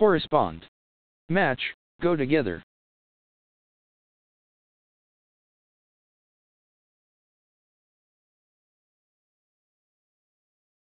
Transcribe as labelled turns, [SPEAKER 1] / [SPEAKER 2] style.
[SPEAKER 1] correspond, match, go together.